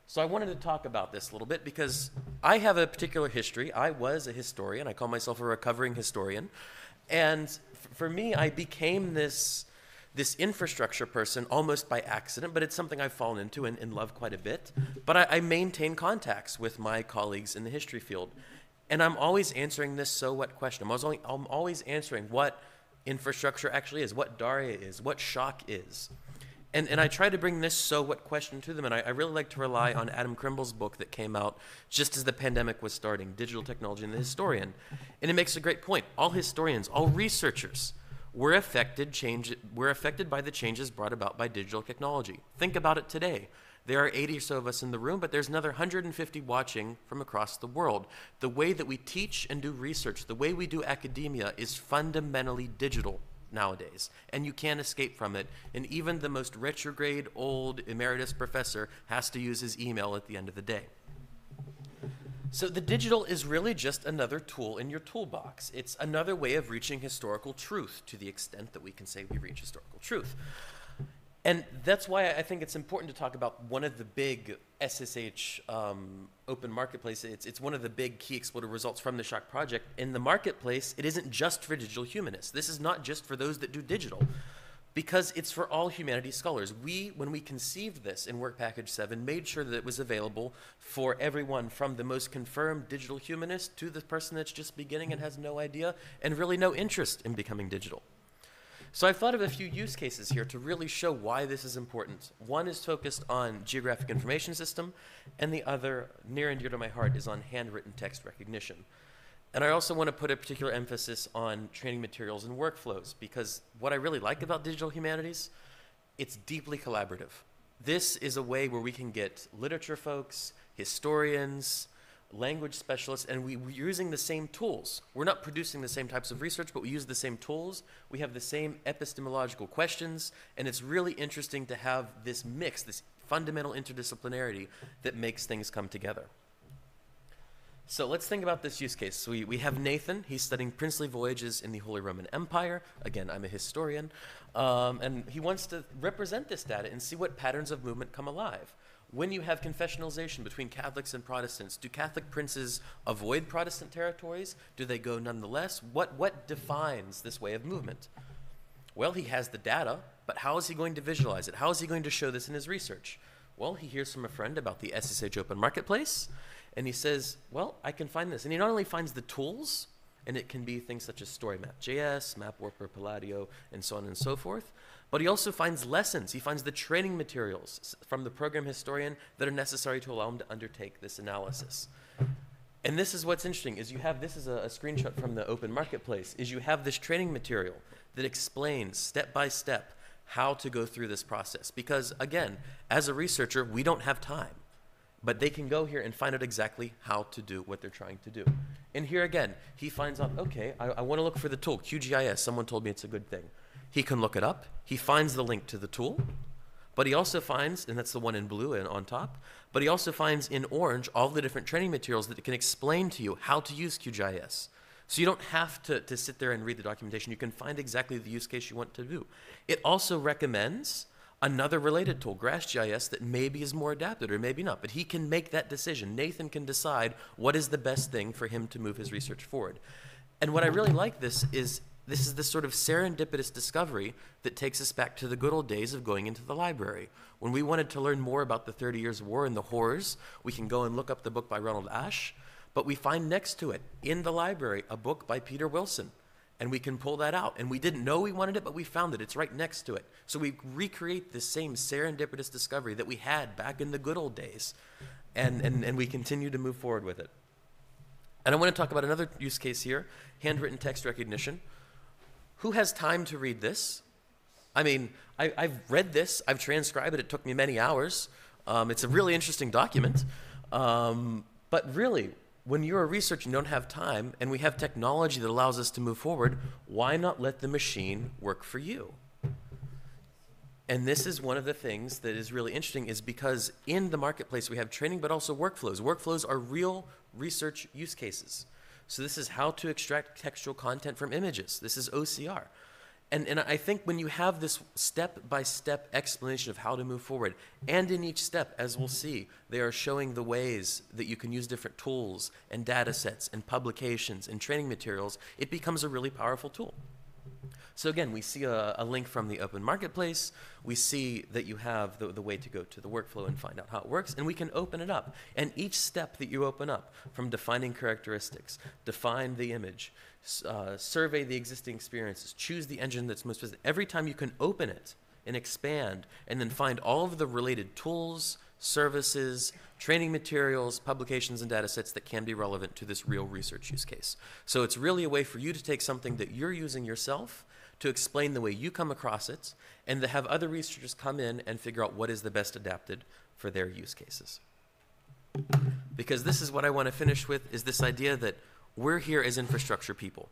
So I wanted to talk about this a little bit because I have a particular history. I was a historian. I call myself a recovering historian. And for me, I became this this infrastructure person almost by accident, but it's something I've fallen into and, and love quite a bit. But I, I, maintain contacts with my colleagues in the history field. And I'm always answering this so what question. I'm always, I'm always answering what infrastructure actually is, what DARIAH is, what SSHOC is. And, and I try to bring this so what question to them. And I, I really like to rely on Adam Crymble's book that came out just as the pandemic was starting Digital Technology and the Historian. And it makes a great point. All historians, all researchers, we're affected, change, we're affected by the changes brought about by digital technology. Think about it today. There are 80 or so of us in the room, but there's another 150 watching from across the world. The way that we teach and do research, the way we do academia is fundamentally digital nowadays, and you can't escape from it. And even the most retrograde old emeritus professor has to use his email at the end of the day. So the digital is really just another tool in your toolbox. It's another way of reaching historical truth to the extent that we can say we reach historical truth. And that's why I think it's important to talk about one of the big SSH um, open marketplace. It's, it's one of the big key exploited results from the SSHOC project. In the marketplace, it isn't just for digital humanists. This is not just for those that do digital because it's for all humanities scholars. We, when we conceived this in Work Package 7, made sure that it was available for everyone from the most confirmed digital humanist to the person that's just beginning and has no idea and really no interest in becoming digital. So I've thought of a few use cases here to really show why this is important. One is focused on geographic information system, and the other, near and dear to my heart, is on handwritten text recognition. And I also want to put a particular emphasis on training materials and workflows because what I really like about digital humanities, it's deeply collaborative. This is a way where we can get literature folks, historians, language specialists, and we, are using the same tools. We're not producing the same types of research, but we use the same tools. We have the same epistemological questions, and it's really interesting to have this mix, this fundamental interdisciplinarity that makes things come together. So let's think about this use case. So we, we have Nathan. He's studying princely voyages in the Holy Roman Empire. Again, I'm a historian. Um, and he wants to represent this data and see what patterns of movement come alive. When you have confessionalization between Catholics and Protestants, do Catholic princes avoid Protestant territories? Do they go nonetheless? What, what defines this way of movement? Well, he has the data, but how is he going to visualize it? How is he going to show this in his research? Well, he hears from a friend about the SSH Open Marketplace and he says, well, I can find this. And he not only finds the tools, and it can be things such as StoryMap.js, MapWarper, Palladio, and so on and so forth, but he also finds lessons. He finds the training materials from the program historian that are necessary to allow him to undertake this analysis. And this is what's interesting is you have this is a, a screenshot from the open marketplace is you have this training material that explains step by step how to go through this process. Because again, as a researcher, we don't have time. But they can go here and find out exactly how to do what they're trying to do. And here again, he finds out, okay, I, I want to look for the tool, QGIS. Someone told me it's a good thing. He can look it up. He finds the link to the tool. But he also finds, and that's the one in blue and on top, but he also finds in orange all the different training materials that can explain to you how to use QGIS. So you don't have to, to sit there and read the documentation. You can find exactly the use case you want to do. It also recommends another related tool, GrassGIS, that maybe is more adapted or maybe not. But he can make that decision. Nathan can decide what is the best thing for him to move his research forward. And what I really like this is this is the sort of serendipitous discovery that takes us back to the good old days of going into the library. When we wanted to learn more about the Thirty Years' War and the horrors, we can go and look up the book by Ronald Asch, but we find next to it in the library a book by Peter Wilson and we can pull that out. And we didn't know we wanted it, but we found it. It's right next to it. So we recreate the same serendipitous discovery that we had back in the good old days, and, and, and we continue to move forward with it. And I want to talk about another use case here handwritten text recognition. Who has time to read this? I mean, I, have read this, I've transcribed it, it took me many hours. Um, it's a really interesting document. Um, but really, when you're a researcher and don't have time and we have technology that allows us to move forward, why not let the machine work for you? And this is one of the things that is really interesting is because in the marketplace we have training but also workflows. Workflows are real research use cases. So this is how to extract textual content from images. This is OCR. And, and I think when you have this step by step explanation of how to move forward, and in each step, as we'll mm-hmm. see, they are showing the ways that you can use different tools and data sets and publications and training materials, it becomes a really powerful tool. So again, we see a, a, link from the open marketplace. We see that you have the, the way to go to the workflow and find out how it works, and we can open it up. And each step that you open up, from defining characteristics, define the image, uh, survey the existing experiences, choose the engine that's most specific. Every time you can open it and expand, and then find all of the related tools, services, training materials, publications, and data sets that can be relevant to this real research use case. So it's really a way for you to take something that you're using yourself to explain the way you come across it, and to have other researchers come in and figure out what is the best adapted for their use cases. Because this is what I want to finish with is this idea that we're here as infrastructure people,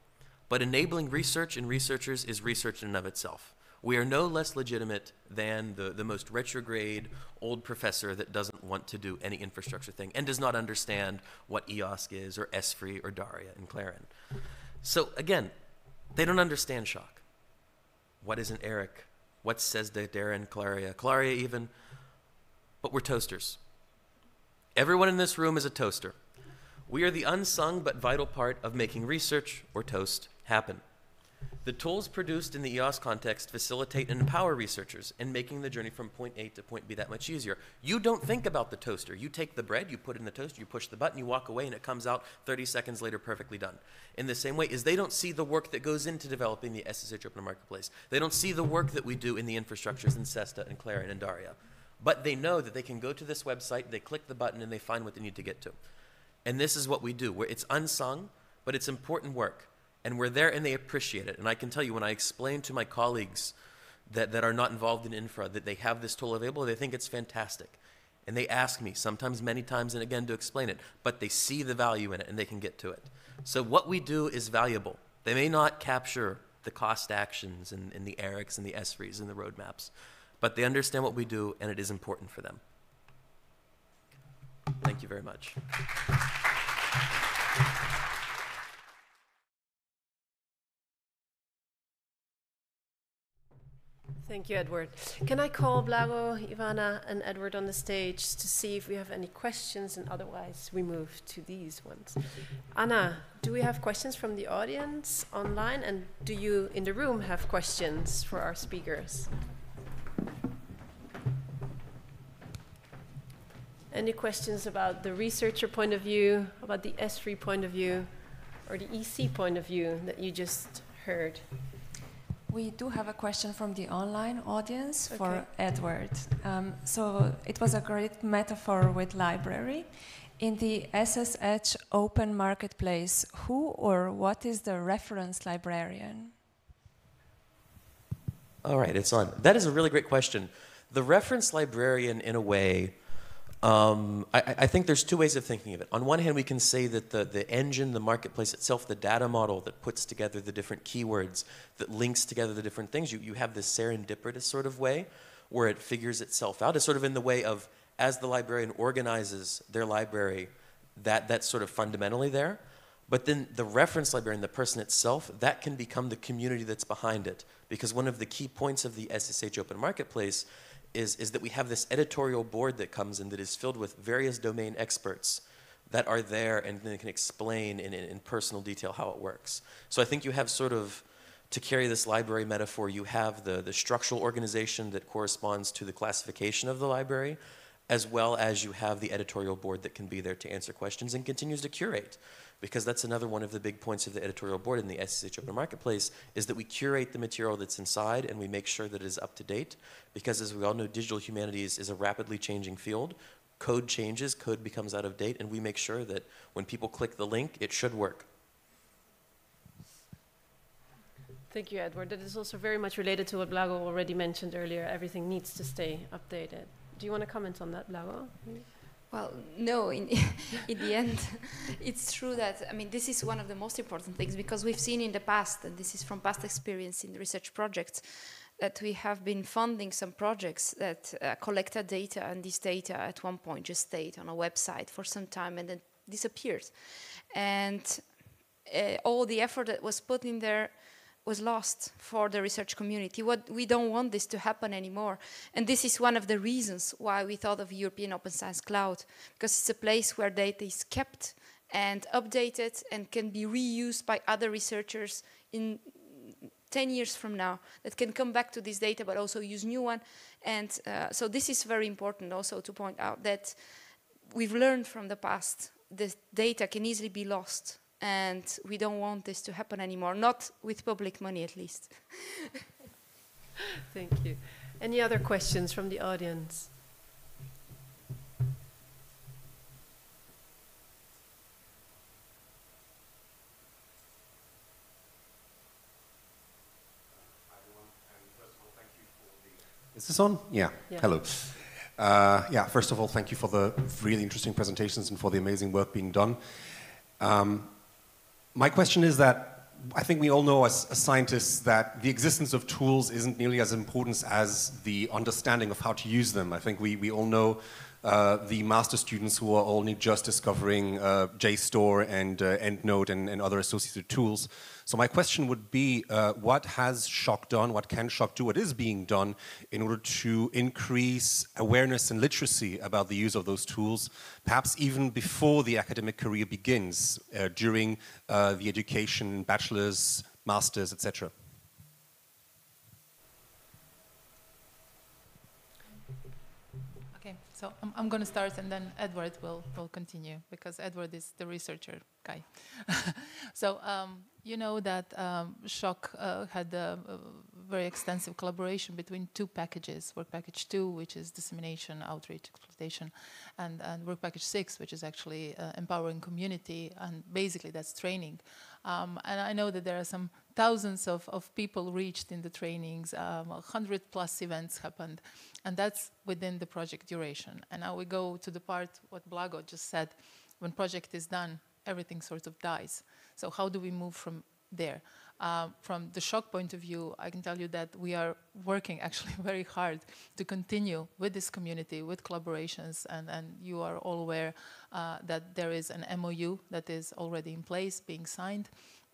but enabling research and researchers is research in and of itself. We are no less legitimate than the, the most retrograde old professor that doesn't want to do any infrastructure thing and does not understand what EOSC is or ESFRI or DARIAH and CLARIN. So again, they don't understand SSHOC. What is an ERIC? What says Darren, Claria, Claria even? But we're toasters. Everyone in this room is a toaster. We are the unsung but vital part of making research, or toast, happen. The tools produced in the EOSC context facilitate and empower researchers in making the journey from point A to point B that much easier. You don't think about the toaster. You take the bread, you put it in the toaster, you push the button, you walk away, and it comes out 30 seconds later perfectly done. In the same way, is they don't see the work that goes into developing the SSH Open Marketplace. They don't see the work that we do in the infrastructures in CESSDA and CLARIN and DARIAH. But they know that they can go to this website, they click the button, and they find what they need to get to. And this is what we do. Where it's unsung, but it's important work and we're there and they appreciate it. And I can tell you when I explain to my colleagues that, that are not involved in infra that they have this tool available, they think it's fantastic. And they ask me, sometimes many times and again, to explain it, but they see the value in it and they can get to it. So what we do is valuable. They may not capture the cost actions and, and the ERICs and the ESFRIs and the roadmaps, but they understand what we do and it is important for them. Thank you very much. Thank you, Edward. Can I call Blago, Ivana, and Edward on the stage to see if we have any questions, and otherwise we move to these ones. Anna, do we have questions from the audience online, and do you in the room have questions for our speakers? Any questions about the researcher point of view, about the ESFRI point of view, or the EC point of view that you just heard? We do have a question from the online audience okay. for Edward. Um, so it was a great metaphor with library. In the SSH open marketplace, who or what is the reference librarian? All right, it's on. That is a really great question. The reference librarian, in a way, um, I, I, think there's two ways of thinking of it. On one hand, we can say that the, the engine, the marketplace itself, the data model that puts together the different keywords, that links together the different things, you, you have this serendipitous sort of way where it figures itself out. It's sort of in the way of as the librarian organizes their library, that, that's sort of fundamentally there. But then the reference librarian, the person itself, that can become the community that's behind it. Because one of the key points of the SSH Open Marketplace is, is that we have this editorial board that comes in that is filled with various domain experts that are there and they can explain in, in, in, personal detail how it works. So I think you have sort of, to carry this library metaphor, you have the, the structural organization that corresponds to the classification of the library, as well as you have the editorial board that can be there to answer questions and continues to curate because that's another one of the big points of the editorial board in the SSH Open Marketplace is that we curate the material that's inside and we make sure that it is up to date because as we all know, digital humanities is a rapidly changing field. Code changes, code becomes out of date, and we make sure that when people click the link, it should work. Thank you, Edward. That is also very much related to what Blago already mentioned earlier. Everything needs to stay updated. Do you want to comment on that, Blago? Well, no, in, in the end, it's true that, I mean, this is one of the most important things because we've seen in the past, and this is from past experience in research projects, that we have been funding some projects that uh, collected data, and this data at one point just stayed on a website for some time and then disappeared. And uh, all the effort that was put in there was lost for the research community. What, we don't want this to happen anymore. And this is one of the reasons why we thought of European Open Science Cloud, because it's a place where data is kept and updated and can be reused by other researchers in 10 years from now that can come back to this data but also use new one. And uh, so this is very important also to point out that we've learned from the past the data can easily be lost and we don't want this to happen anymore, not with public money at least. Thank you. Any other questions from the audience? Is this on? Yeah. yeah. Hello. Uh, yeah, first of all, thank you for the really interesting presentations and for the amazing work being done. Um, my question is that I think we all know as, as, scientists that the existence of tools isn't nearly as important as the understanding of how to use them. I think we, we all know uh, the master students who are only just discovering uh, JSTOR and uh, EndNote and, and, other associated tools. So my question would be, uh, what has SSHOC done, what can SSHOC do, what is being done in order to increase awareness and literacy about the use of those tools, perhaps even before the academic career begins, uh, during the education, bachelor's, master's, etc.? So I'm, I'm going to start and then Edward will, will continue because Edward is the researcher guy. so um, you know that um, SSHOC uh, had a, a, very extensive collaboration between two packages, Work Package 2, which is dissemination, outreach, exploitation, and, and Work Package 6, which is actually uh, empowering community, and basically that's training. Um, and I know that there are some thousands of, of people reached in the trainings, um, 100 plus events happened, and that's within the project duration. And now we go to the part what Blago just said, when project is done, everything sort of dies. So how do we move from there? Uh, from the SSHOC point of view, I can tell you that we are working actually very hard to continue with this community, with collaborations, and, and you are all aware uh, that there is an MOU that is already in place, being signed,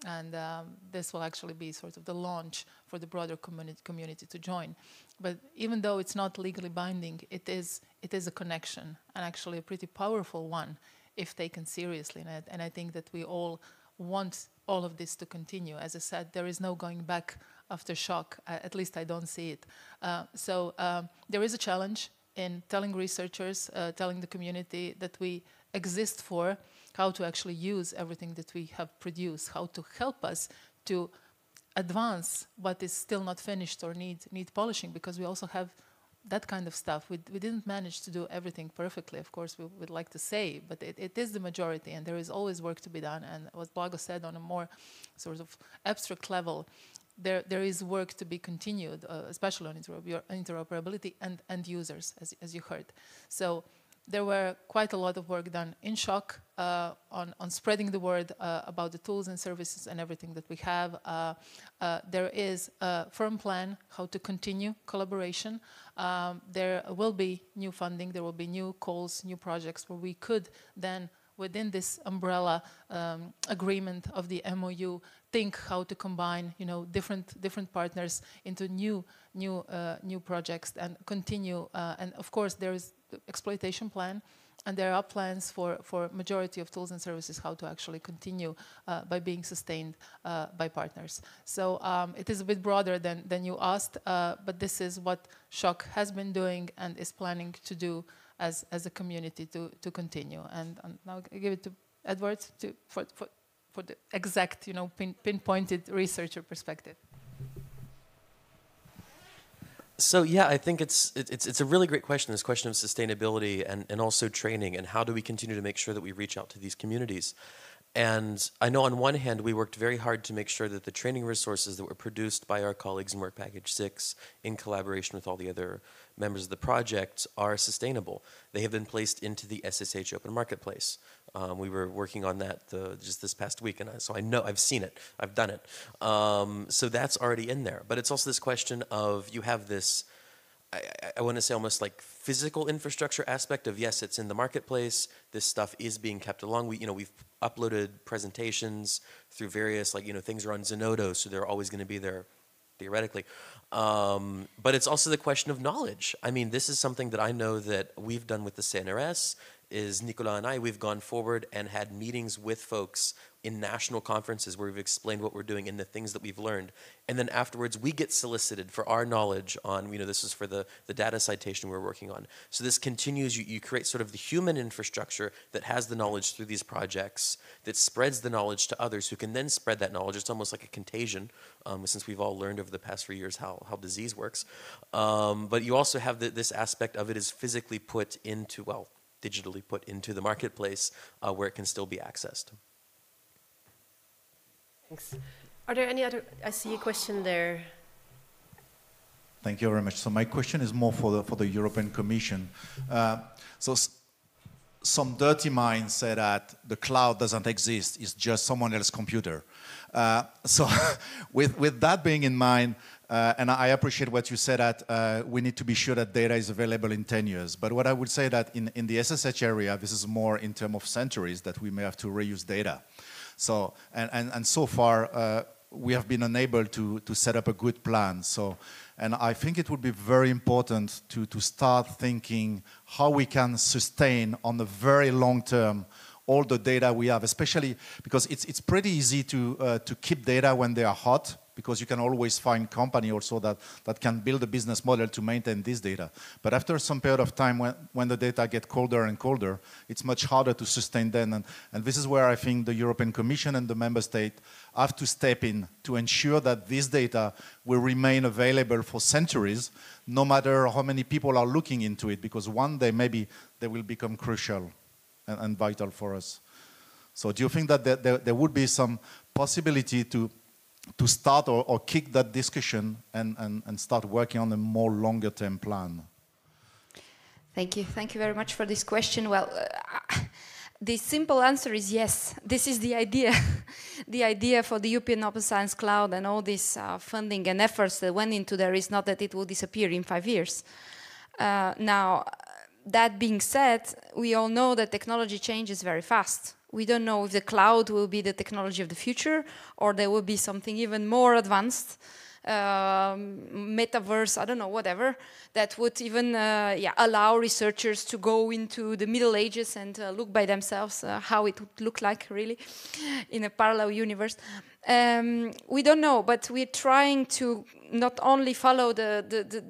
and um, this will actually be sort of the launch for the broader community, community to join. But even though it's not legally binding, it is, it is a connection, and actually a pretty powerful one if taken seriously. And I, and I think that we all want all of this to continue. As I said, there is no going back after SSHOC. Uh, at least I don't see it. Uh, so um, there is a challenge in telling researchers, uh, telling the community that we exist for, how to actually use everything that we have produced, how to help us to advance what is still not finished or need need polishing, because we also have that kind of stuff. We, we didn't manage to do everything perfectly, of course, we would like to say, but it, it is the majority, and there is always work to be done. And what Blago said on a more sort of abstract level, there, there is work to be continued, uh, especially on interoperability and, and users, as, as you heard. So there were quite a lot of work done in SSHOC uh, on, on spreading the word uh, about the tools and services and everything that we have. Uh, uh there is a firm plan how to continue collaboration. Um, there will be new funding, there will be new calls, new projects where we could then within this umbrella um, agreement of the MOU, think how to combine, you know, different different partners into new new uh, new projects and continue. Uh, and of course, there is exploitation plan, and there are plans for for majority of tools and services how to actually continue uh, by being sustained uh, by partners. So um, it is a bit broader than than you asked, uh, but this is what SSHOC has been doing and is planning to do as, as a community to, to continue. And, and now I give it to Edward to, for, for, for the exact, you know, pin, pinpointed researcher perspective. So yeah, I think it's it's it's a really great question. This question of sustainability and and also training and how do we continue to make sure that we reach out to these communities. And I know on one hand, we worked very hard to make sure that the training resources that were produced by our colleagues in Work Package 6, in collaboration with all the other members of the project, are sustainable. They have been placed into the SSH Open Marketplace. Um, we were working on that the, just this past week, and I, so I know, I've seen it, I've done it. Um, so that's already in there. But it's also this question of you have this I, I want to say almost like physical infrastructure aspect of yes, it's in the marketplace. This stuff is being kept along. We, you know, we've uploaded presentations through various like you know things are on Zenodo, so they're always going to be there theoretically. Um, but it's also the question of knowledge. I mean, this is something that I know that we've done with the CNRS is Nicola and I, we've gone forward and had meetings with folks in national conferences where we've explained what we're doing and the things that we've learned. And then afterwards, we get solicited for our knowledge on, you know, this is for the, the data citation we're working on. So this continues, you, you create sort of the human infrastructure that has the knowledge through these projects, that spreads the knowledge to others who can then spread that knowledge. It's almost like a contagion, um, since we've all learned over the past few years how, how disease works. Um, but you also have the, this aspect of it is physically put into, well, digitally put into the marketplace uh, where it can still be accessed. Thanks. Are there any other? I see a question there. Thank you very much. So my question is more for the for the European Commission. Uh, so some dirty minds say that the cloud doesn't exist; it's just someone else's computer. Uh, so with with that being in mind, uh, and I appreciate what you said that uh, we need to be sure that data is available in 10 years. But what I would say that in, in the SSH area, this is more in terms of centuries that we may have to reuse data. So, and, and, and so far, uh, we have been unable to, to set up a good plan. So, and I think it would be very important to, to start thinking how we can sustain on the very long term all the data we have, especially because it's, it's pretty easy to, uh, to keep data when they are hot because you can always find company also that, that can build a business model to maintain this data. But after some period of time when, when the data get colder and colder, it's much harder to sustain them. And, and this is where I think the European Commission and the member state have to step in to ensure that this data will remain available for centuries, no matter how many people are looking into it, because one day maybe they will become crucial and, and vital for us. So do you think that there, there, there would be some possibility to to start or, or kick that discussion and, and, and start working on a more longer term plan? Thank you. Thank you very much for this question. Well, uh, the simple answer is yes. This is the idea. the idea for the European Open Science Cloud and all this uh, funding and efforts that went into there is not that it will disappear in five years. Uh, now, that being said, we all know that technology changes very fast. We don't know if the cloud will be the technology of the future or there will be something even more advanced, um, metaverse, I don't know, whatever, that would even uh, yeah, allow researchers to go into the Middle Ages and uh, look by themselves uh, how it would look like really in a parallel universe. Um, we don't know, but we're trying to not only follow the, the, the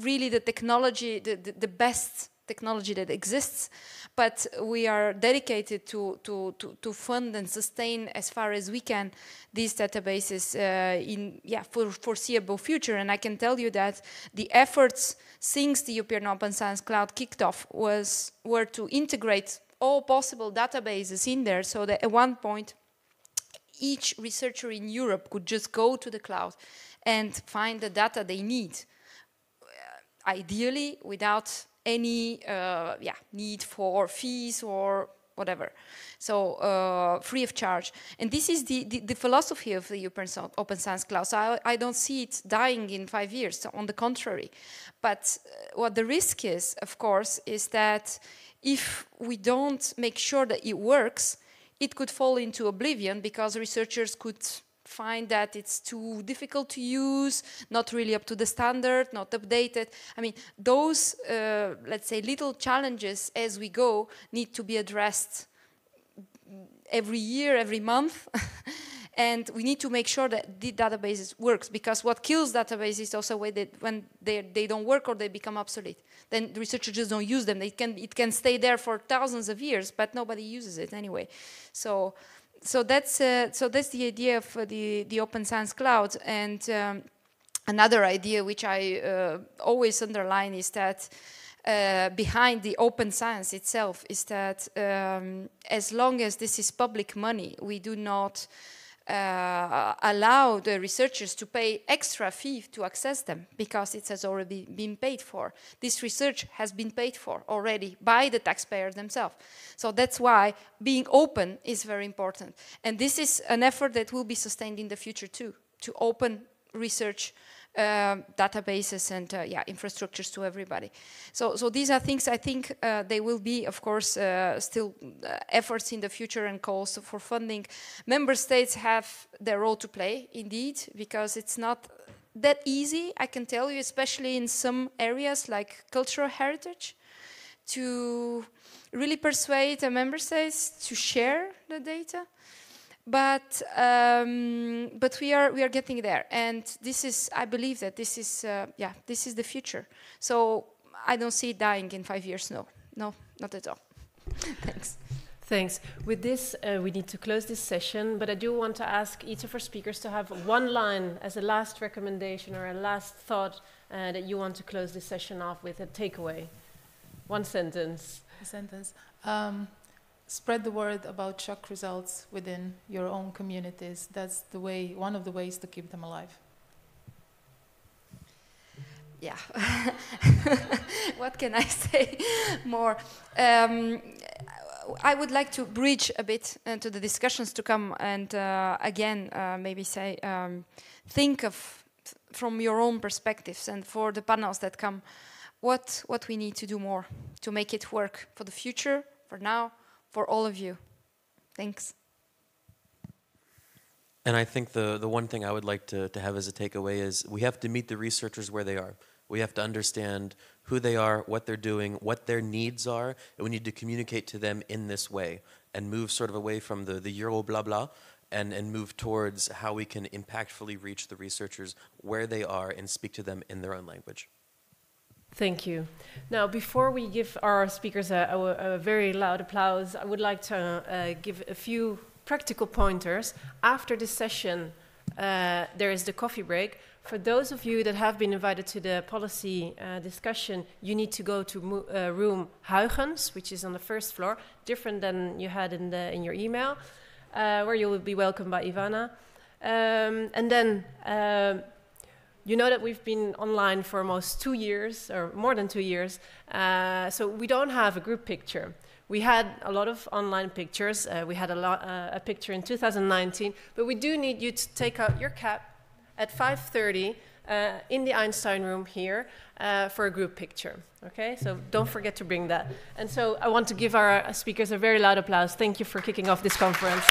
really the technology, the, the, the best technology that exists, but we are dedicated to, to, to, to, fund and sustain as far as we can these databases uh, in yeah, for foreseeable future. And I can tell you that the efforts since the European Open Science Cloud kicked off was, were to integrate all possible databases in there so that at one point each researcher in Europe could just go to the cloud and find the data they need, ideally without any uh, yeah, need for fees or whatever. So uh, free of charge. And this is the, the, the philosophy of the open, open Science Cloud. So I, I, don't see it dying in five years, on the contrary. But uh, what the risk is, of course, is that if we don't make sure that it works, it could fall into oblivion because researchers could find that it's too difficult to use, not really up to the standard, not updated. I mean, those, uh, let's say, little challenges as we go need to be addressed every year, every month. and we need to make sure that the database works because what kills databases is also when they, they don't work or they become obsolete. Then the researchers just don't use them. They can, it can stay there for thousands of years, but nobody uses it anyway. So, so, that's, uh, so that's the idea of uh, the, the Open Science Cloud. And um, another idea which I uh, always underline is that uh, behind the open science itself is that um, as long as this is public money, we do not uh, allow the researchers to pay extra fee to access them because it has already been paid for. This research has been paid for already by the taxpayers themselves. So that's why being open is very important. And this is an effort that will be sustained in the future too, to open research databases and uh, yeah, infrastructures to everybody. So, so these are things I think uh, they will be, of course, uh, still uh, efforts in the future and calls for funding. Member states have their role to play, indeed, because it's not that easy, I can tell you, especially in some areas like cultural heritage, to really persuade the member states to share the data but um, but we are we are getting there, and this is I believe that this is uh, yeah this is the future. So I don't see it dying in five years. No, no, not at all. Thanks. Thanks. With this, uh, we need to close this session, but I do want to ask each of our speakers to have one line as a last recommendation or a last thought uh, that you want to close this session off with, a takeaway. One sentence. A sentence. Um, spread the word about SSHOC results within your own communities. That's the way, one of the ways to keep them alive. Yeah. what can I say more? Um, I would like to bridge a bit into the discussions to come and uh, again uh, maybe say um, think of from your own perspectives and for the panels that come what what we need to do more to make it work for the future for now for all of you. Thanks. And I think the, the one thing I would like to, to have as a takeaway is we have to meet the researchers where they are. We have to understand who they are, what they're doing, what their needs are, and we need to communicate to them in this way and move sort of away from the, the Euro blah blah and, and move towards how we can impactfully reach the researchers where they are and speak to them in their own language. Thank you. Now, before we give our speakers a, a, a very loud applause, I would like to uh, give a few practical pointers. After this session, uh, there is the coffee break. For those of you that have been invited to the policy uh, discussion, you need to go to uh, room Huygens, which is on the first floor, different than you had in, the, in your email, uh, where you will be welcomed by Ivana. Um, and then uh, you know that we've been online for almost two years, or more than two years, uh, so we don't have a group picture. We had a lot of online pictures. Uh, we had a, lot, uh, a picture in 2019, but we do need you to take out your cap at 5:30 uh, in the Einstein room here uh, for a group picture. Okay, so don't forget to bring that. And so I want to give our speakers a very loud applause. Thank you for kicking off this conference.